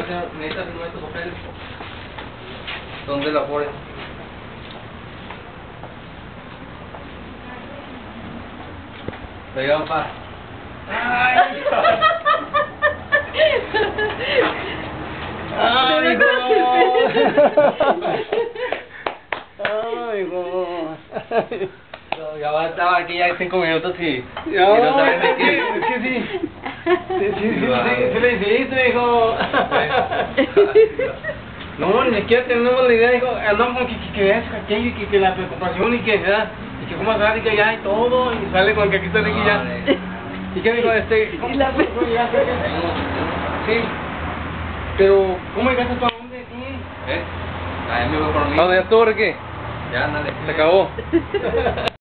hacer, necesitas uno de estos papeles. Son de la llevan pa. Ay, Ay. Ay. No, ya va, estaba aquí ya cinco minutos y, y No, no sabes de qué. es que sí. Sí, sí, sí, le hiciste, hijo. No, ni siquiera tenemos la idea, hijo. Andamos como que, que, que es aquello y que, que la preocupación y que, ¿verdad? Y que sale que ya y todo, y sale con que aquí está Ricky ya. ¿Y qué dijo este? ¿Cómo, la-? Sí. Pero, ¿cómo llegaste tú a dónde? ¿Eh? Ah, ya me voy por mí. ¿A dónde ya estuvo, Ricky? Ya, ándale. Se acabó.